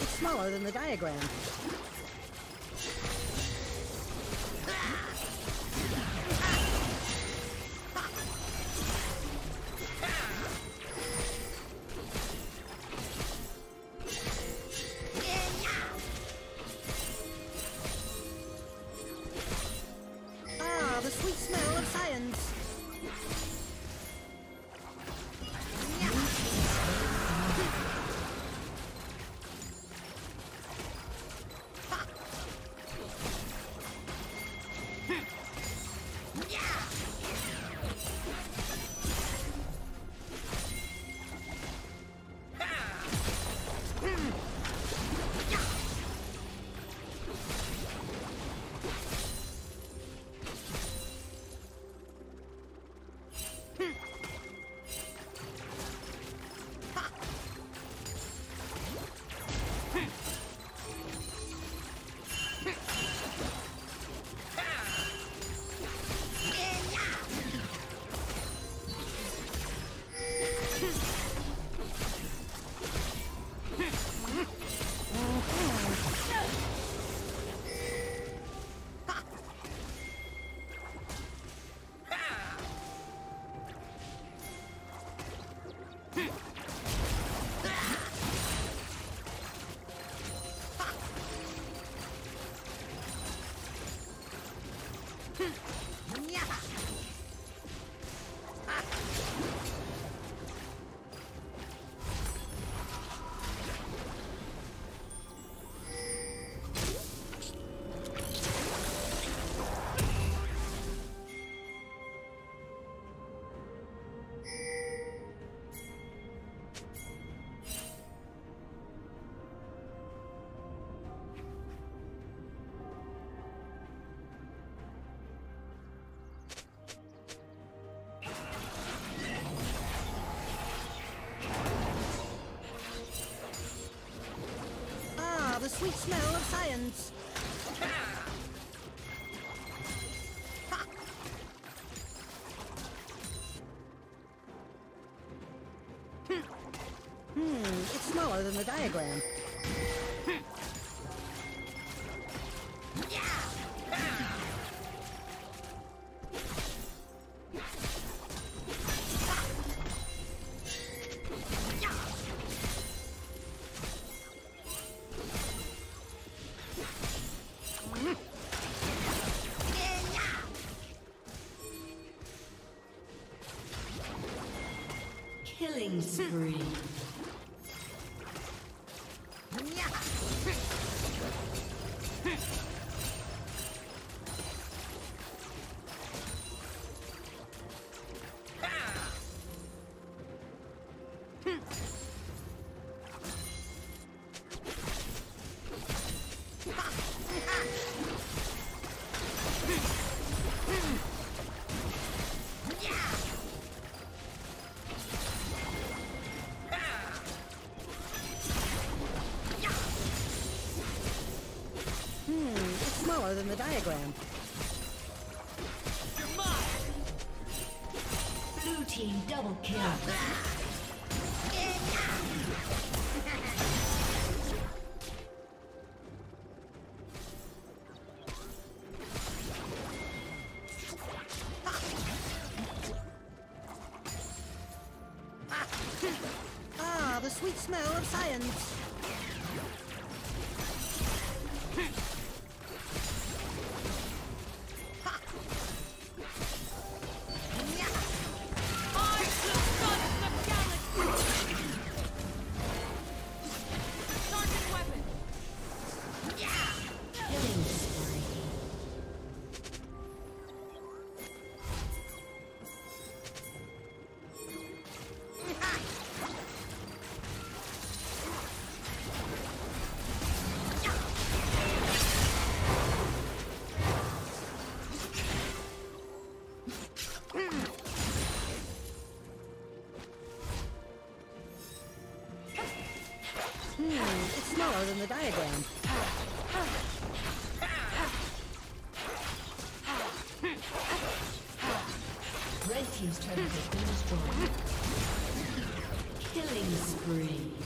It's smaller than the diagram. Sweet smell of science. Hmm, it's smaller than the diagram. Killing spree. Hmm, it's smaller than the diagram. You're mine! Blue team double kill. Hmm, it's smaller than the diagram. Red team's turret has been destroyed. Killing spree.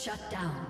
Shut down.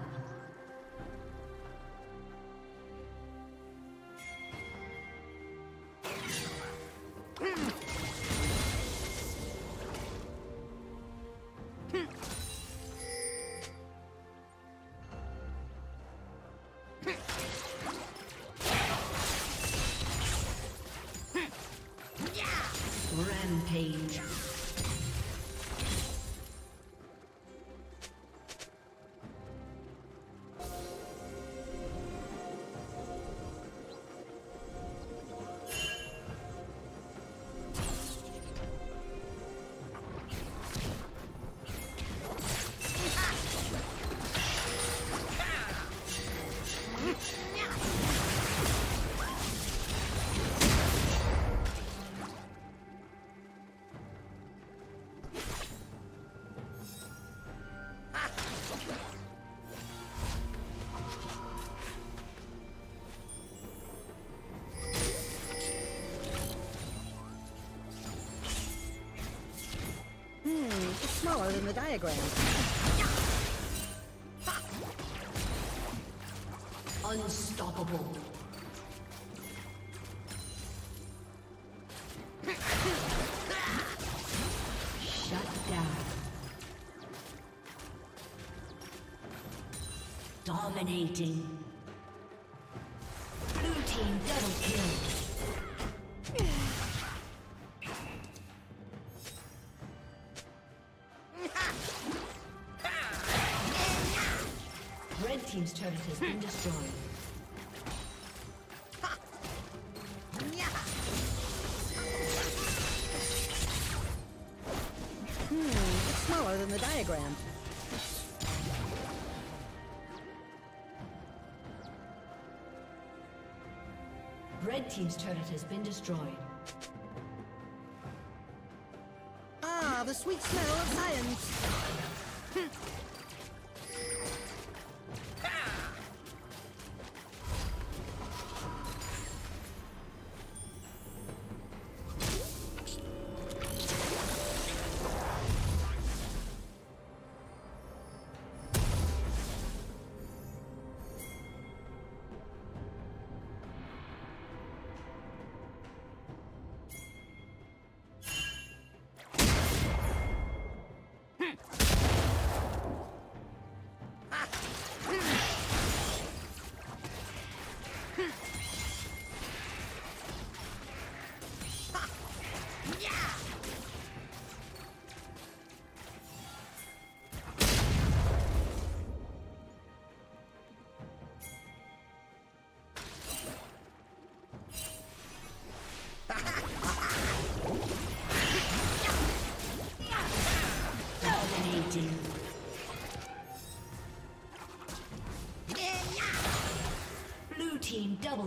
Smaller than the diagram. Unstoppable. Shut down. Dominating. Team's turret has been destroyed. Hmm, it's smaller than the diagram. Red team's turret has been destroyed. Ah, the sweet smell of science.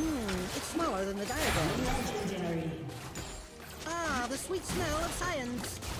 Hmm, it's smaller than the diagram. Ah, the sweet smell of science.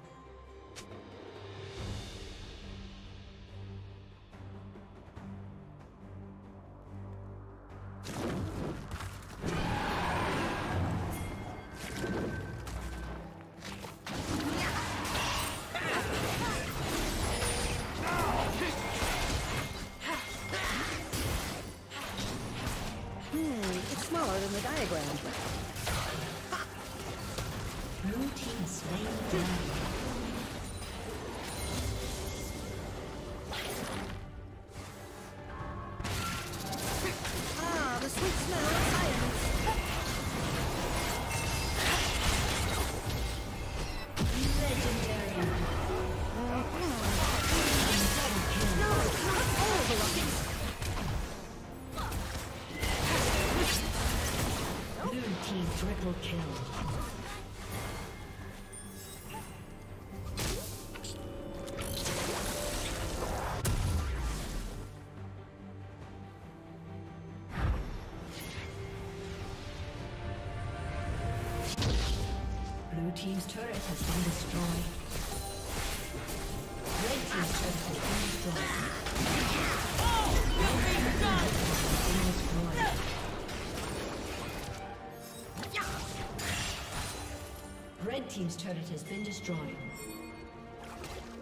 Team's turret has been destroyed. Red team's turret has been destroyed. Been destroyed. Red team's turret has been destroyed.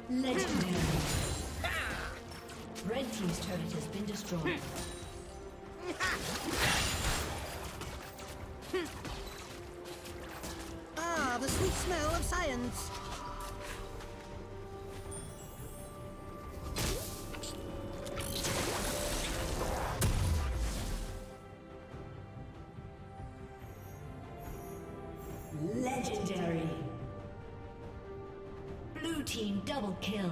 Legendary. Red team's turret has been destroyed. Smell of science. Legendary. Blue team double kill.